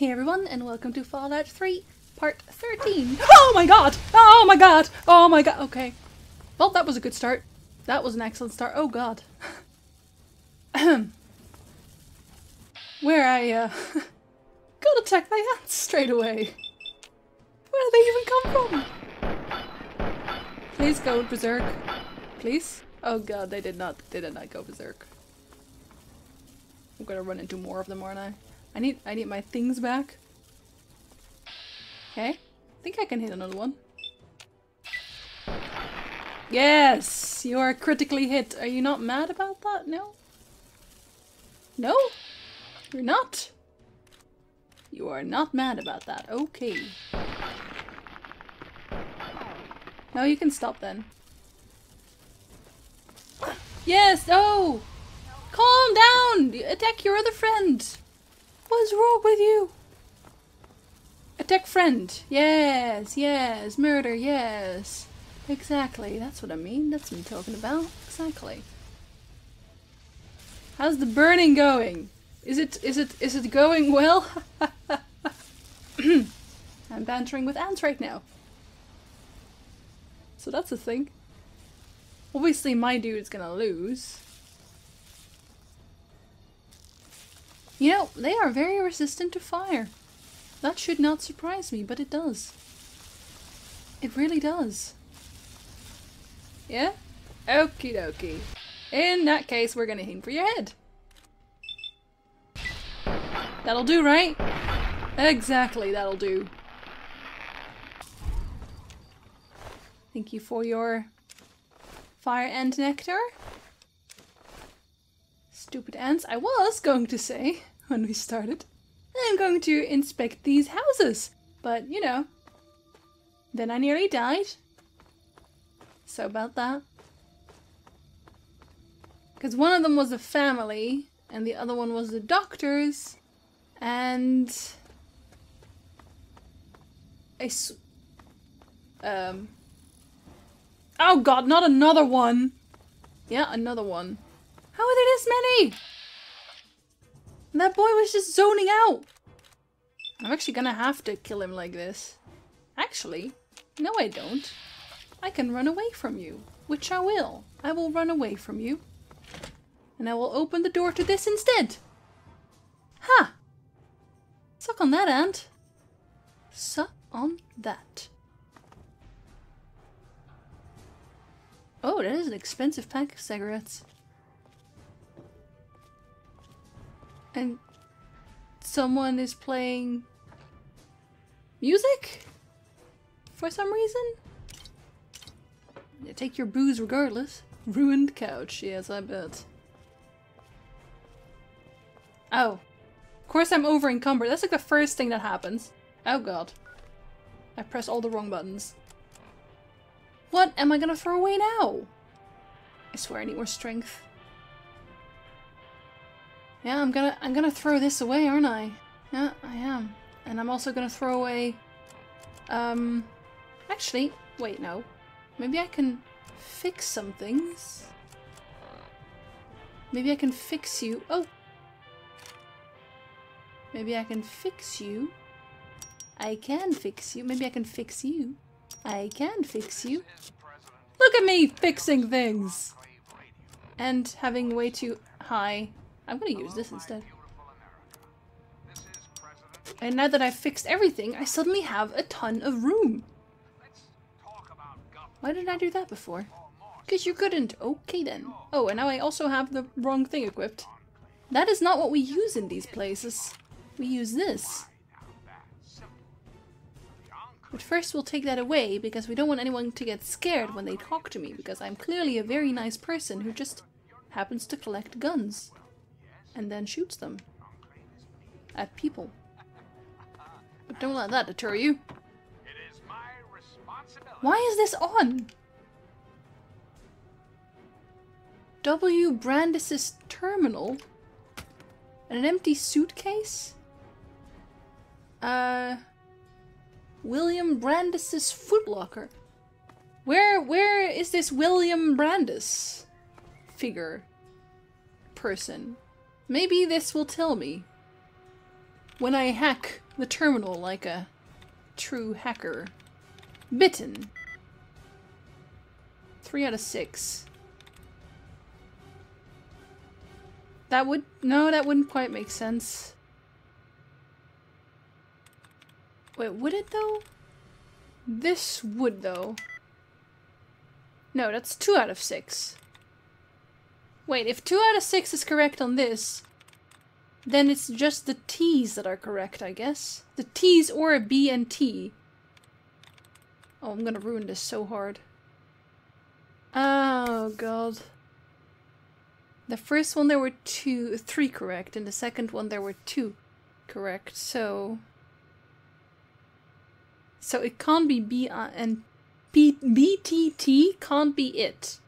Hey everyone, and welcome to Fallout 3, part 13. Oh my god! Oh my god! Oh my god! Okay. Well, that was a good start. That was an excellent start. Oh god. Where I, uh, got attacked by ants straight away. Where did they even come from? Please go berserk. Please? Oh god, they did not, they did not go berserk. I'm gonna run into more of them, aren't I? I need I need my things back. Okay. I think I can hit another one. Yes! You are critically hit. Are you not mad about that? No? No? You're not? You are not mad about that. Okay. No, you can stop then. Yes! Oh! Calm down! Attack your other friend! What's wrong with you? Attack friend. Yes, yes. Murder, yes. Exactly. That's what I mean. That's what I'm talking about. Exactly. How's the burning going? Is it is it is it going well? I'm bantering with ants right now. So that's a thing. Obviously my dude's gonna lose. You know, they are very resistant to fire. That should not surprise me, but it does. It really does. Yeah? Okie dokie. In that case, we're gonna aim for your head. That'll do, right? Exactly, that'll do. Thank you for your fire ant nectar. Stupid ants. I was going to say when we started. I'm going to inspect these houses. But, you know, then I nearly died. So about that. Because one of them was a family, and the other one was the doctors, and a um. Oh god, not another one. Yeah, another one. How are there this many? That boy was just zoning out. I'm actually gonna have to kill him like this. Actually, no I don't. I can run away from you, which I will. I will run away from you. And I will open the door to this instead. Ha! Suck on that, ant. Suck on that. Oh, that is an expensive pack of cigarettes. And someone is playing music for some reason. Yeah, take your booze regardless. Ruined couch, yes, I bet. Oh. Of course I'm over encumbered. That's like the first thing that happens. Oh god. I press all the wrong buttons. What am I gonna throw away now? I swear I need more strength. Yeah, I'm gonna I'm gonna throw this away, aren't I? Yeah, I am. And I'm also gonna throw away um actually, wait, no. Maybe I can fix some things. Maybe I can fix you. Oh. Maybe I can fix you. I can fix you. Maybe I can fix you. I can fix you. Look at me fixing things! And having way too high I'm gonna use this instead. And now that I've fixed everything, I suddenly have a ton of room. Why didn't I do that before? Because you couldn't. Okay then. Oh, and now I also have the wrong thing equipped. That is not what we use in these places. We use this. But first we'll take that away because we don't want anyone to get scared when they talk to me because I'm clearly a very nice person who just happens to collect guns and then shoots them at people. But don't let that deter you. Why is this on? W. Brandis's terminal? And an empty suitcase? Uh... William Brandis's footlocker. Where, where is this William Brandis figure? Person. Maybe this will tell me. when I hack the terminal like a true hacker. Bitten. Three out of six. That would... No, that wouldn't quite make sense. Wait, would it though? This would though. No, that's two out of six. Wait, if two out of six is correct on this, then it's just the T's that are correct, I guess. The T's or a B and T. Oh, I'm gonna ruin this so hard. Oh, God. The first one there were two, three correct, and the second one there were two correct, so... So it can't be B uh, and B BTT can't be it.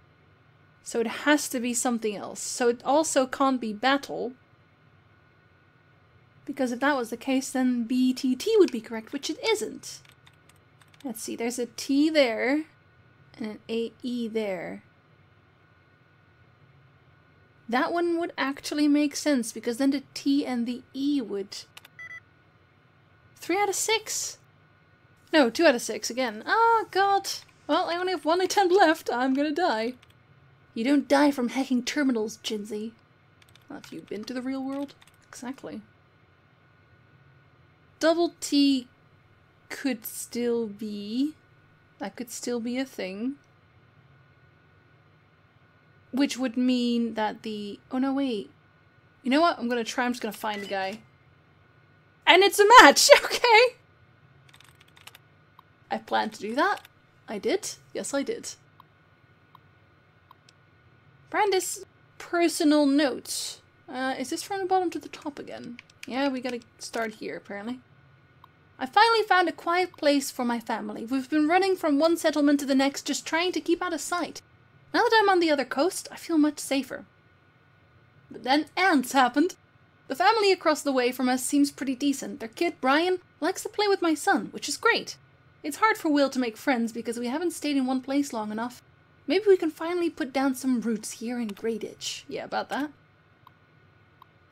So it has to be something else. So it also can't be battle. Because if that was the case, then BTT would be correct, which it isn't. Let's see, there's a T there, and an AE there. That one would actually make sense, because then the T and the E would... Three out of six! No, two out of six again. Oh, God! Well, I only have one attempt left. I'm gonna die. You don't die from hacking terminals, Jinzee. Have you been to the real world? Exactly. Double T could still be... That could still be a thing. Which would mean that the... Oh no, wait. You know what? I'm gonna try. I'm just gonna find the guy. And it's a match! Okay! I planned to do that. I did. Yes, I did. Brandis personal notes. Uh, is this from the bottom to the top again? Yeah, we gotta start here, apparently. I finally found a quiet place for my family. We've been running from one settlement to the next, just trying to keep out of sight. Now that I'm on the other coast, I feel much safer. But then ants happened. The family across the way from us seems pretty decent. Their kid, Brian, likes to play with my son, which is great. It's hard for Will to make friends because we haven't stayed in one place long enough. Maybe we can finally put down some roots here in Grayditch. Yeah, about that.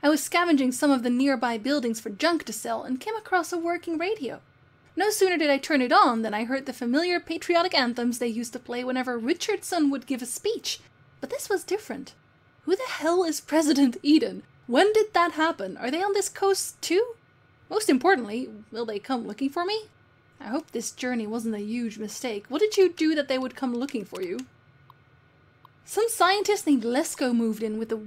I was scavenging some of the nearby buildings for junk to sell and came across a working radio. No sooner did I turn it on than I heard the familiar patriotic anthems they used to play whenever Richardson would give a speech. But this was different. Who the hell is President Eden? When did that happen? Are they on this coast too? Most importantly, will they come looking for me? I hope this journey wasn't a huge mistake. What did you do that they would come looking for you? Some scientist named Lesko moved in with the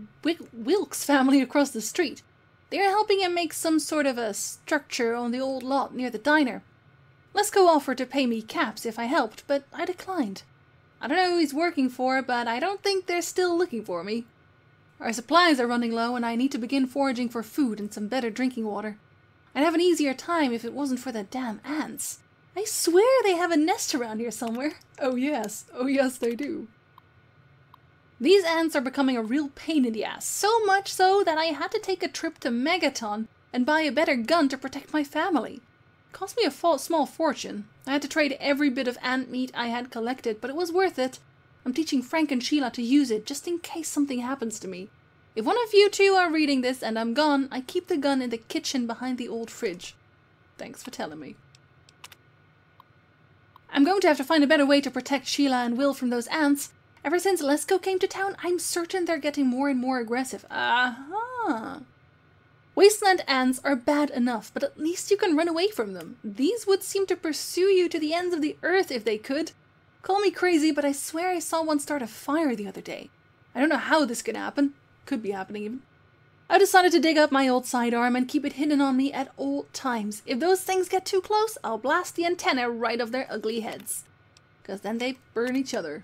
Wilkes family across the street. They are helping him make some sort of a structure on the old lot near the diner. Lesko offered to pay me caps if I helped, but I declined. I don't know who he's working for, but I don't think they're still looking for me. Our supplies are running low, and I need to begin foraging for food and some better drinking water. I'd have an easier time if it wasn't for the damn ants. I swear they have a nest around here somewhere. Oh yes, oh yes they do. These ants are becoming a real pain in the ass, so much so that I had to take a trip to Megaton and buy a better gun to protect my family. It cost me a small fortune. I had to trade every bit of ant meat I had collected, but it was worth it. I'm teaching Frank and Sheila to use it just in case something happens to me. If one of you two are reading this and I'm gone, I keep the gun in the kitchen behind the old fridge. Thanks for telling me. I'm going to have to find a better way to protect Sheila and Will from those ants. Ever since Lesko came to town, I'm certain they're getting more and more aggressive. Aha! Wasteland ants are bad enough, but at least you can run away from them. These would seem to pursue you to the ends of the earth if they could. Call me crazy, but I swear I saw one start a fire the other day. I don't know how this could happen. Could be happening even. I decided to dig up my old sidearm and keep it hidden on me at all times. If those things get too close, I'll blast the antenna right off their ugly heads. Because then they burn each other.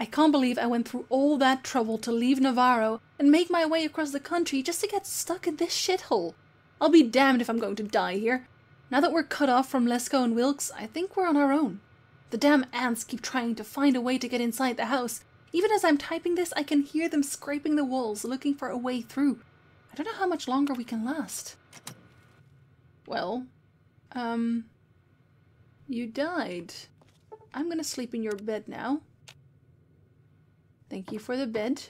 I can't believe I went through all that trouble to leave Navarro and make my way across the country just to get stuck in this shithole. I'll be damned if I'm going to die here. Now that we're cut off from Lesko and Wilkes, I think we're on our own. The damn ants keep trying to find a way to get inside the house. Even as I'm typing this, I can hear them scraping the walls, looking for a way through. I don't know how much longer we can last. Well, um, you died. I'm gonna sleep in your bed now. Thank you for the bed.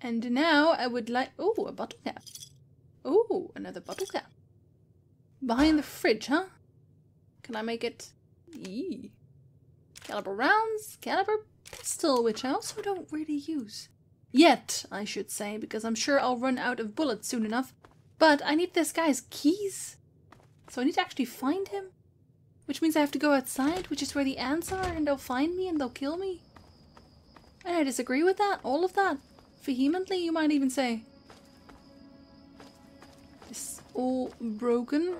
And now I would like... Oh, a bottle cap. Oh, another bottle cap. Behind the fridge, huh? Can I make it... Eee. Caliber rounds, caliber pistol, which I also don't really use. Yet, I should say, because I'm sure I'll run out of bullets soon enough. But I need this guy's keys. So I need to actually find him. Which means I have to go outside, which is where the ants are, and they'll find me and they'll kill me. And I disagree with that, all of that. Vehemently, you might even say. It's all broken.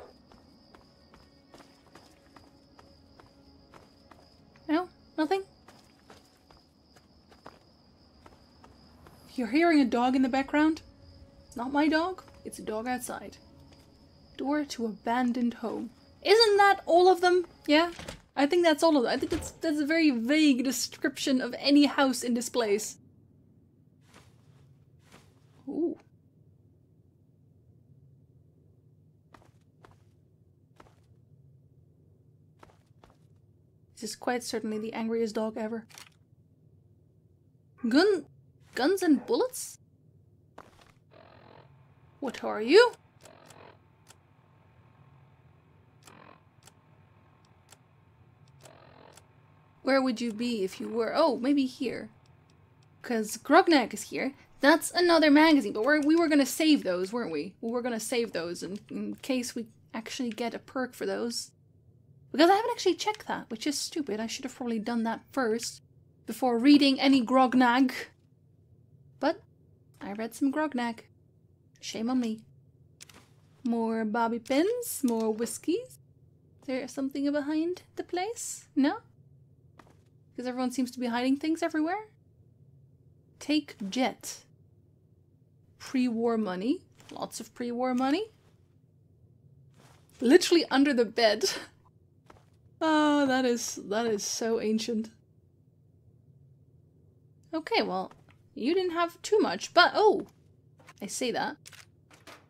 No? Nothing? You're hearing a dog in the background? Not my dog, it's a dog outside. Door to abandoned home. Isn't that all of them? Yeah? I think that's all of them. I think that's, that's a very vague description of any house in this place. Ooh. This is quite certainly the angriest dog ever. Gun... guns and bullets? What are you? Where would you be if you were? Oh, maybe here. Because Grognak is here. That's another magazine, but we're, we were going to save those, weren't we? We were going to save those in, in case we actually get a perk for those. Because I haven't actually checked that, which is stupid. I should have probably done that first before reading any Grognak. But I read some Grognak. Shame on me. More bobby pins, more whiskies. Is there something behind the place? No? Because everyone seems to be hiding things everywhere? Take jet. Pre-war money. Lots of pre-war money. Literally under the bed. Oh, that is that is so ancient. Okay, well, you didn't have too much, but oh, I say that.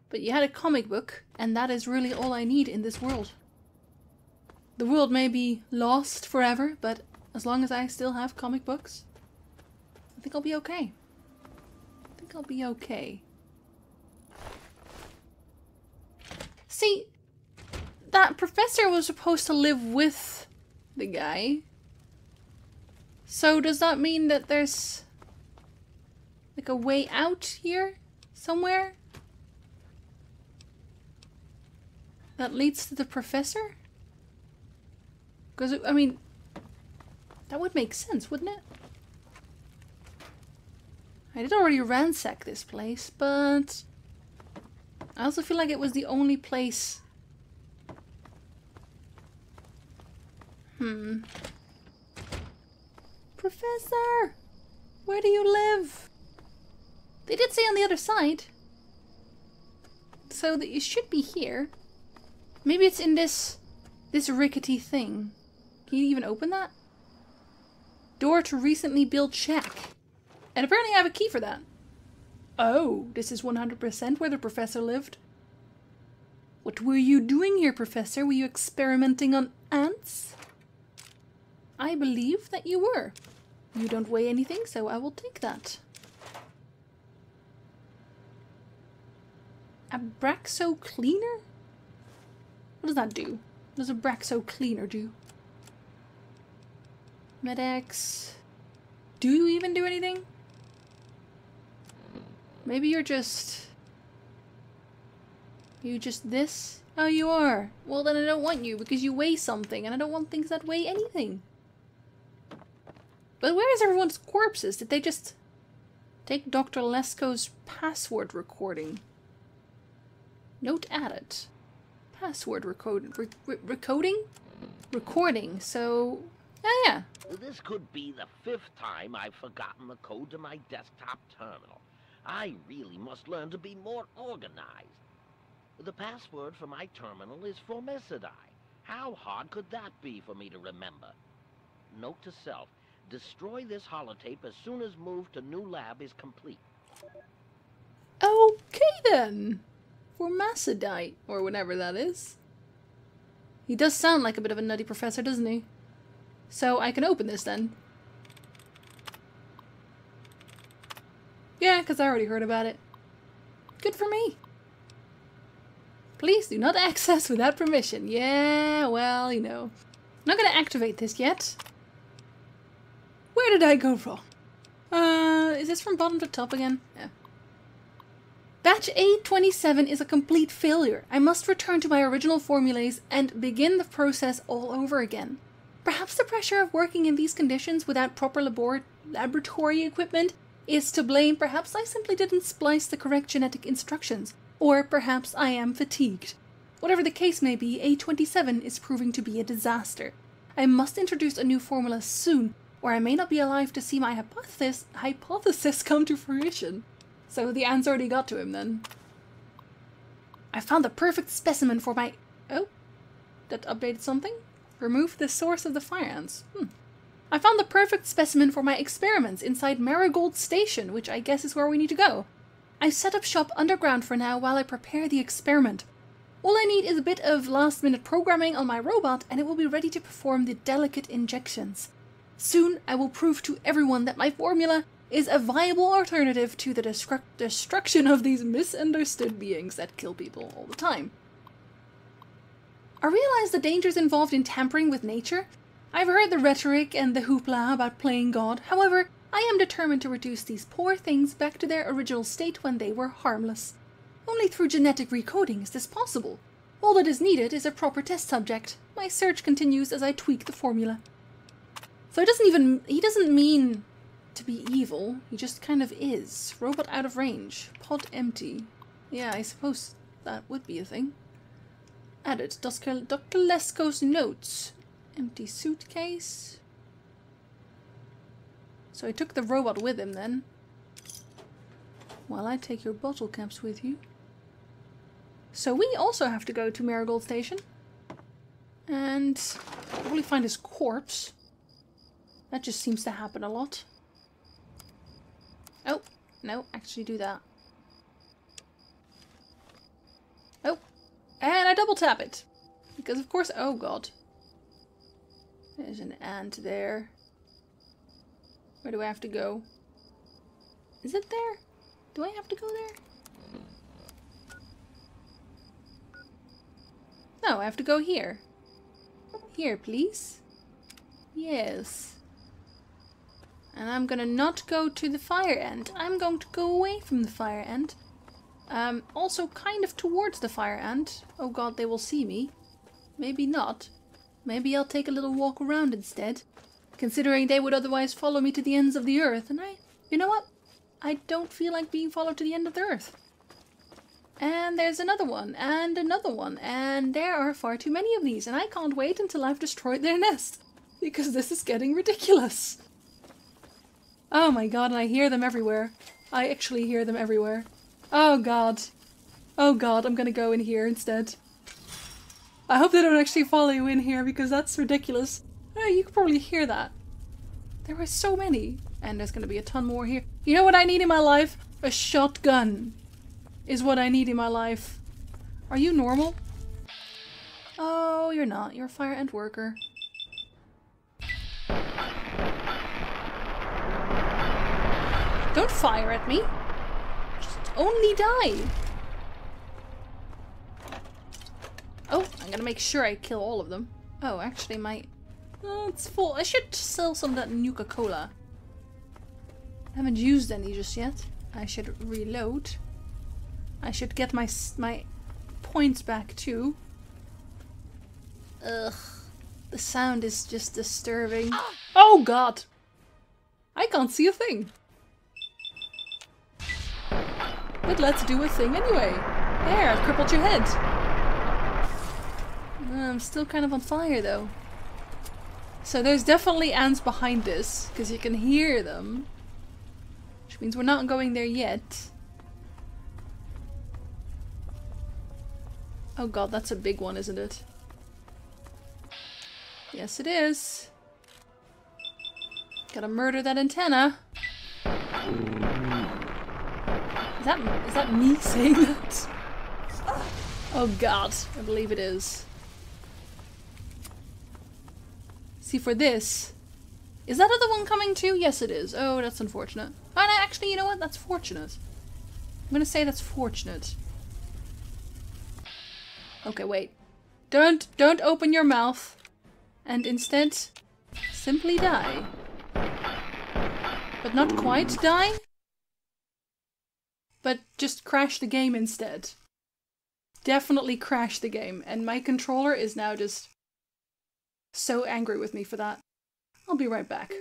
But you had a comic book, and that is really all I need in this world. The world may be lost forever, but as long as I still have comic books, I think I'll be okay. I think I'll be okay. See, that professor was supposed to live with the guy. So does that mean that there's like a way out here somewhere? That leads to the professor? Because, I mean, that would make sense, wouldn't it? I did already ransack this place, but I also feel like it was the only place Hmm. Professor! Where do you live? They did say on the other side. So that you should be here. Maybe it's in this... this rickety thing. Can you even open that? Door to recently built shack. And apparently I have a key for that. Oh, this is 100% where the professor lived. What were you doing here, Professor? Were you experimenting on ants? I believe that you were. You don't weigh anything, so I will take that. Abraxo cleaner? What does that do? What does Abraxo cleaner do? Med-X. Do you even do anything? Maybe you're just... You just this? Oh, you are. Well, then I don't want you because you weigh something and I don't want things that weigh anything. But where is everyone's corpses? Did they just take Dr. Lesko's password recording? Note added. Password recode re? Recording, so... Oh yeah. This could be the fifth time I've forgotten the code to my desktop terminal. I really must learn to be more organized. The password for my terminal is Formicidae. How hard could that be for me to remember? Note to self, Destroy this holotape as soon as move to new lab is complete. Okay then. Formicidae, or whatever that is. He does sound like a bit of a nutty professor, doesn't he? So I can open this then. Yeah, because I already heard about it. Good for me. Please do not access without permission. Yeah, well, you know. I'm not gonna activate this yet. Where did I go wrong? Uh, is this from bottom to top again? Yeah. Batch A27 is a complete failure. I must return to my original formulas and begin the process all over again. Perhaps the pressure of working in these conditions without proper labor laboratory equipment is to blame. Perhaps I simply didn't splice the correct genetic instructions. Or perhaps I am fatigued. Whatever the case may be, A27 is proving to be a disaster. I must introduce a new formula soon, or I may not be alive to see my hypothesis, hypothesis come to fruition. So the ants already got to him then. I found the perfect specimen for my... Oh, that updated something? Remove the source of the fire ants. Hmm. I found the perfect specimen for my experiments inside Marigold Station, which I guess is where we need to go. I set up shop underground for now while I prepare the experiment. All I need is a bit of last minute programming on my robot and it will be ready to perform the delicate injections. Soon I will prove to everyone that my formula is a viable alternative to the destru destruction of these misunderstood beings that kill people all the time. I realize the dangers involved in tampering with nature. I've heard the rhetoric and the hoopla about playing God. However, I am determined to reduce these poor things back to their original state when they were harmless. Only through genetic recoding is this possible. All that is needed is a proper test subject. My search continues as I tweak the formula. So he doesn't even he doesn't mean to be evil. He just kind of is. Robot out of range. Pod empty. Yeah, I suppose that would be a thing. Added. Dr. Lesko's notes. Empty suitcase. So he took the robot with him then. While I take your bottle caps with you. So we also have to go to Marigold Station. And probably find his corpse. That just seems to happen a lot. Oh, no, actually do that. Oh, and I double tap it. Because of course, oh god. There's an ant there. Where do I have to go? Is it there? Do I have to go there? No, I have to go here. Here, please. Yes. And I'm gonna not go to the fire end. I'm going to go away from the fire end. Um, also kind of towards the fire end. Oh god, they will see me. Maybe not. Maybe I'll take a little walk around instead considering they would otherwise follow me to the ends of the earth, and I, you know what? I don't feel like being followed to the end of the earth. And there's another one, and another one, and there are far too many of these, and I can't wait until I've destroyed their nest, because this is getting ridiculous. Oh my god, and I hear them everywhere. I actually hear them everywhere. Oh god. Oh god, I'm gonna go in here instead. I hope they don't actually follow you in here, because that's ridiculous. Oh, you could probably hear that. There were so many. And there's gonna be a ton more here. You know what I need in my life? A shotgun. Is what I need in my life. Are you normal? Oh, you're not. You're a fire ant worker. Don't fire at me. Only die. Oh, I'm gonna make sure I kill all of them. Oh, actually my Oh, it's full. I should sell some of that Nuka-Cola. I haven't used any just yet. I should reload. I should get my my points back too. Ugh. The sound is just disturbing. Ah! Oh god! I can't see a thing. But let's do a thing anyway. There, I've crippled your head. Uh, I'm still kind of on fire though. So there's definitely ants behind this, because you can hear them. Which means we're not going there yet. Oh god, that's a big one, isn't it? Yes, it is. Gotta murder that antenna. Is that, is that me saying that? Oh god, I believe it is. See, for this... Is that other one coming too? Yes, it is. Oh, that's unfortunate. Oh, no, actually, you know what? That's fortunate. I'm gonna say that's fortunate. Okay, wait. Don't, don't open your mouth. And instead, simply die. But not quite die. But just crash the game instead. Definitely crash the game. And my controller is now just so angry with me for that. I'll be right back.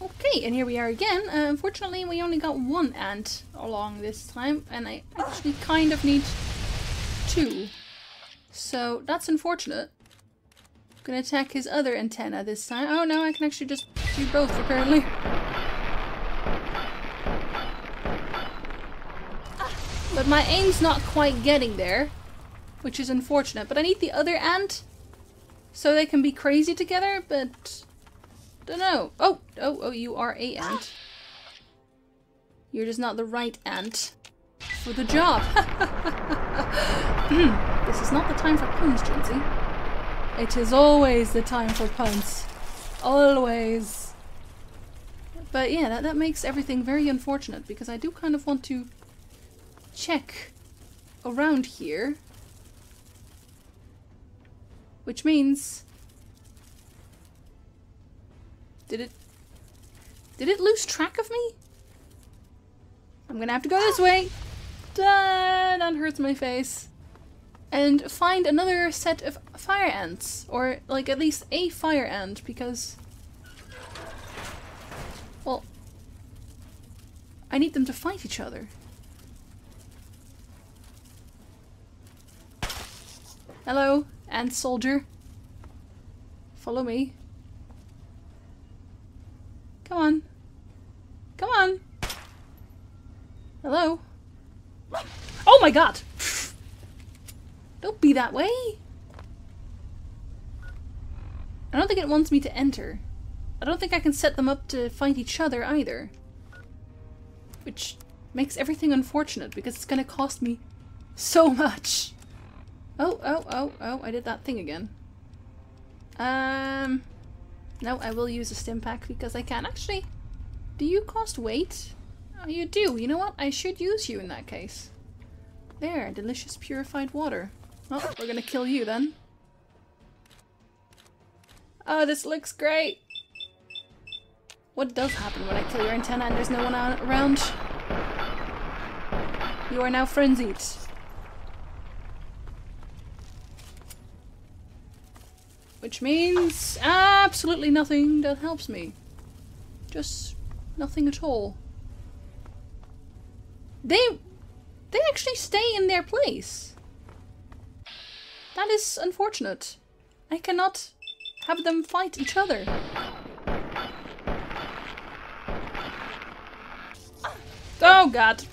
Okay, and here we are again. Uh, unfortunately, we only got one ant along this time, and I actually kind of need two. So that's unfortunate. I'm gonna attack his other antenna this time. Oh, no, I can actually just do both, apparently. But my aim's not quite getting there, which is unfortunate. But I need the other ant so they can be crazy together, but don't know. Oh, oh, oh, you are a ant. You're just not the right ant for the job. Hmm, this is not the time for puns, Jinzee. It is always the time for puns. Always. But yeah, that, that makes everything very unfortunate because I do kind of want to check around here. Which means... Did it... Did it lose track of me? I'm gonna have to go this way. Duh, that hurts my face. And find another set of fire ants. Or, like, at least a fire ant, because... Well... I need them to fight each other. Hello, ant soldier. Follow me. Come on. Come on. Hello. Oh my god! Don't be that way! I don't think it wants me to enter. I don't think I can set them up to fight each other either. Which makes everything unfortunate because it's gonna cost me so much. Oh, oh, oh, oh, I did that thing again. Um, no, I will use a stim pack because I can. Actually, do you cost weight? Oh, you do. You know what? I should use you in that case. There, delicious purified water. Oh, we're gonna kill you then. Oh, this looks great! What does happen when I kill your antenna and there's no one around? You are now frenzied. Which means absolutely nothing that helps me. Just nothing at all. They they actually stay in their place. That is unfortunate. I cannot have them fight each other. Oh god.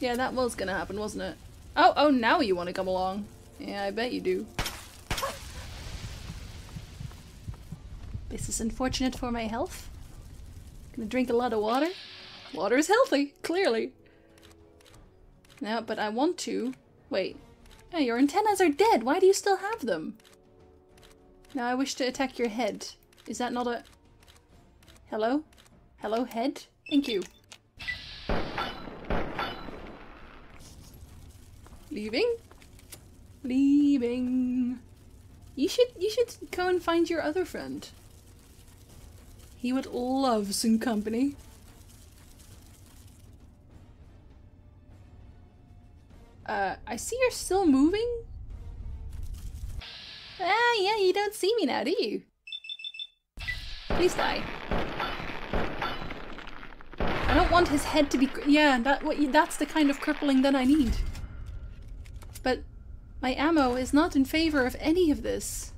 Yeah, that was gonna happen, wasn't it? Oh, oh, now you want to come along. Yeah, I bet you do. Unfortunate for my health. Gonna drink a lot of water. Water is healthy, clearly. No, but I want to. Wait. Yeah, your antennas are dead. Why do you still have them? Now I wish to attack your head. Is that not a... Hello? Hello, head? Thank you. Leaving? Leaving. You should you should go and find your other friend. He would love some company. Uh, I see you're still moving? Ah, yeah, you don't see me now, do you? Please die. I don't want his head to be... Yeah, that, what, that's the kind of crippling that I need. But my ammo is not in favor of any of this.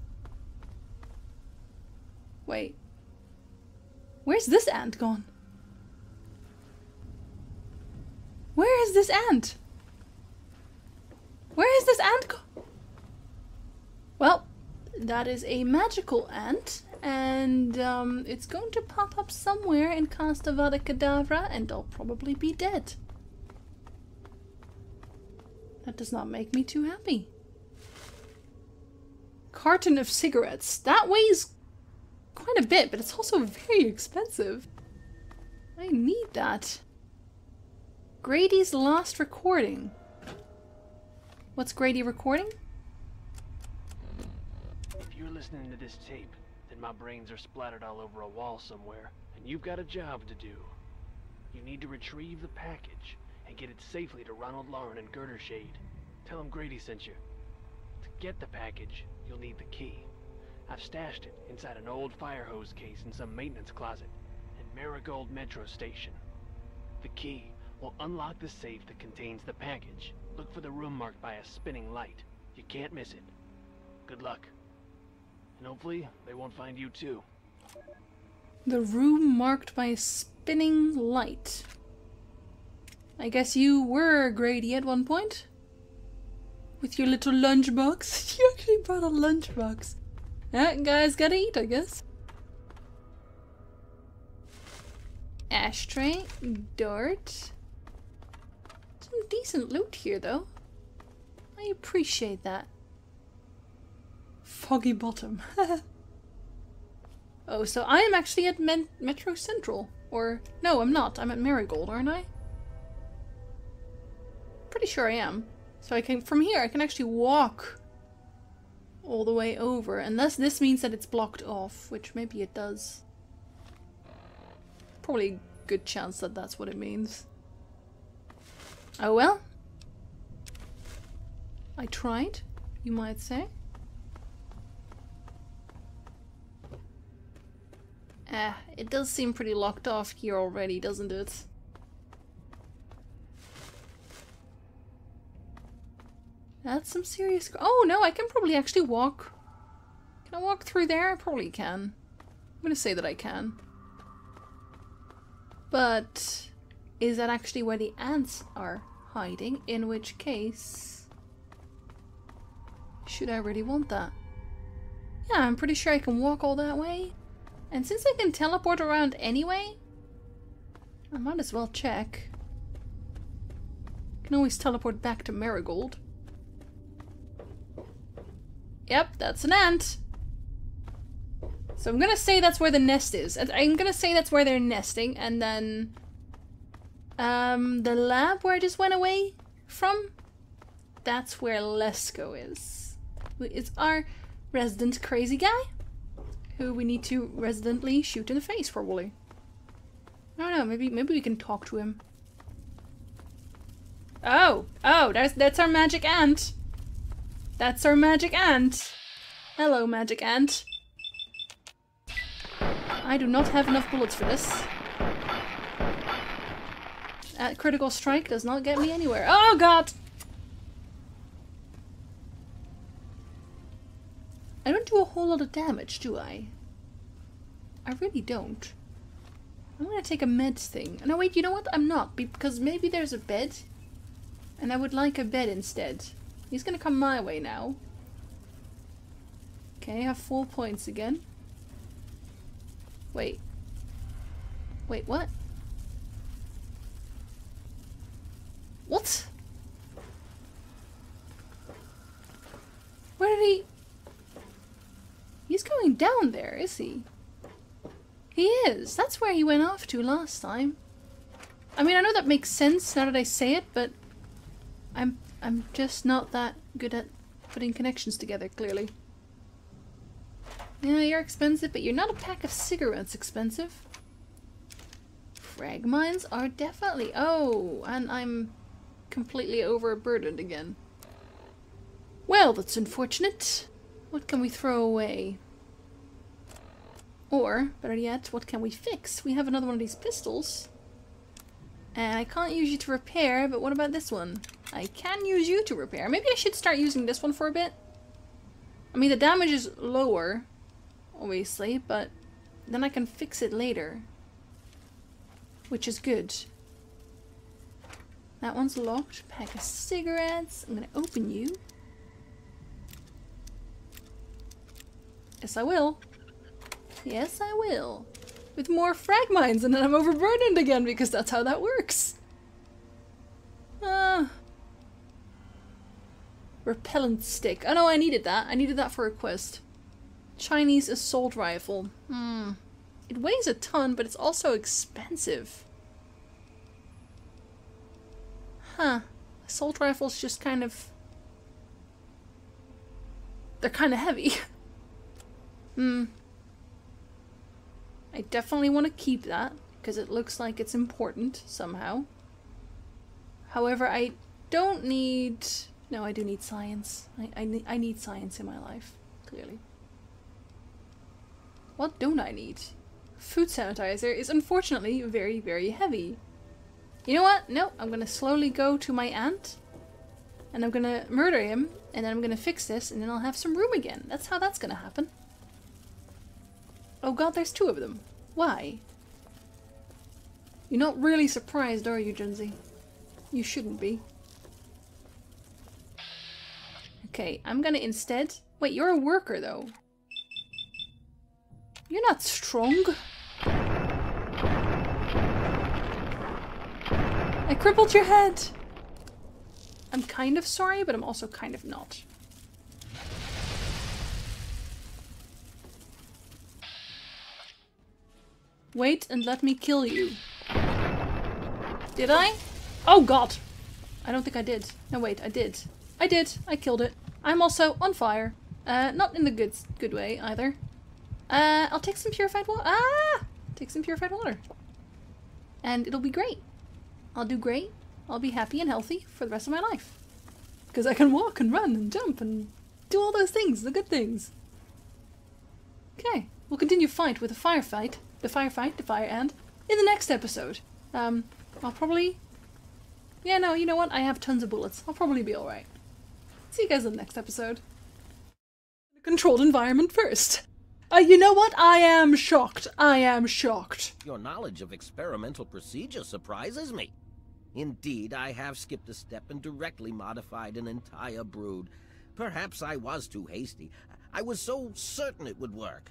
Wait. Where's this ant gone? Where is this ant? Where is this ant? Well, that is a magical ant, and um, it's going to pop up somewhere in cast Avada Kedavra, and I'll probably be dead. That does not make me too happy. Carton of cigarettes. That weighs quite a bit, but it's also very expensive. I need that. Grady's last recording. What's Grady recording? If you're listening to this tape, then my brains are splattered all over a wall somewhere, and you've got a job to do. You need to retrieve the package and get it safely to Ronald Laren and Girdershade. Tell them Grady sent you. To get the package, you'll need the key. I've stashed it inside an old fire hose case in some maintenance closet at Marigold Metro Station. The key will unlock the safe that contains the package. Look for the room marked by a spinning light. You can't miss it. Good luck. And hopefully, they won't find you too. The room marked by a spinning light. I guess you were Grady at one point? With your little lunchbox? you actually brought a lunchbox. Yeah, guys gotta eat, I guess. Ashtray, dart. Some decent loot here, though. I appreciate that. Foggy bottom. oh, so I am actually at Men Metro Central. Or, no, I'm not. I'm at Marigold, aren't I? Pretty sure I am. So I can, from here, I can actually walk all the way over. Unless this means that it's blocked off, which maybe it does. Probably good chance that that's what it means. Oh well. I tried, you might say. Ah, it does seem pretty locked off here already, doesn't it? That's some serious... Oh no, I can probably actually walk. Can I walk through there? I probably can. I'm gonna say that I can. But is that actually where the ants are hiding? In which case... Should I really want that? Yeah, I'm pretty sure I can walk all that way. And since I can teleport around anyway, I might as well check. I Can always teleport back to Marigold. Yep, that's an ant. So I'm gonna say that's where the nest is. I'm gonna say that's where they're nesting, and then... Um, the lab where I just went away from? That's where Lesko is. It's our resident crazy guy, who we need to residently shoot in the face, probably. I don't know, maybe maybe we can talk to him. Oh, oh, that's, that's our magic ant. That's our magic ant. Hello, magic ant. I do not have enough bullets for this. That critical strike does not get me anywhere. Oh god! I don't do a whole lot of damage, do I? I really don't. I'm gonna take a med thing. No, wait, you know what? I'm not, because maybe there's a bed. And I would like a bed instead. He's gonna come my way now. Okay, I have four points again. Wait. Wait, what? What? Where did he... He's going down there, is he? He is. That's where he went off to last time. I mean, I know that makes sense now that I say it, but I'm I'm just not that good at putting connections together, clearly. Yeah, you're expensive, but you're not a pack of cigarettes expensive. Frag mines are definitely... Oh, and I'm completely overburdened again. Well, that's unfortunate. What can we throw away? Or, better yet, what can we fix? We have another one of these pistols. And I can't use you to repair, but what about this one? I can use you to repair. Maybe I should start using this one for a bit. I mean, the damage is lower, obviously, but then I can fix it later. Which is good. That one's locked. Pack of cigarettes. I'm gonna open you. Yes, I will. Yes, I will. With more frag mines, and then I'm overburdened again because that's how that works. Ah. Uh, repellent stick. Oh no, I needed that. I needed that for a quest. Chinese assault rifle. Hmm. It weighs a ton, but it's also expensive. Huh. Assault rifles just kind of... They're kind of heavy. Hmm. I definitely want to keep that, because it looks like it's important somehow. However, I don't need... No, I do need science. I, I, I need science in my life, clearly. What don't I need? Food sanitizer is unfortunately very, very heavy. You know what? No, I'm gonna slowly go to my ant and I'm gonna murder him and then I'm gonna fix this and then I'll have some room again. That's how that's gonna happen. Oh god, there's two of them. Why? You're not really surprised, are you, Jinzee? You shouldn't be. Okay, I'm gonna instead... Wait, you're a worker, though. You're not strong. I crippled your head! I'm kind of sorry, but I'm also kind of not. Wait and let me kill you. Did I? Oh god! I don't think I did. No wait, I did. I did. I killed it. I'm also on fire. Uh, not in the good good way either. Uh, I'll take some purified water. Ah! Take some purified water. And it'll be great. I'll do great. I'll be happy and healthy for the rest of my life. Because I can walk and run and jump and do all those things, the good things. Okay, we'll continue fight with the firefight, the firefight, the fire ant, in the next episode. Um, I'll probably... Yeah, no, you know what? I have tons of bullets. I'll probably be alright. See you guys in the next episode. Controlled environment first. Uh, you know what? I am shocked. I am shocked. Your knowledge of experimental procedure surprises me. Indeed, I have skipped a step and directly modified an entire brood. Perhaps I was too hasty. I was so certain it would work.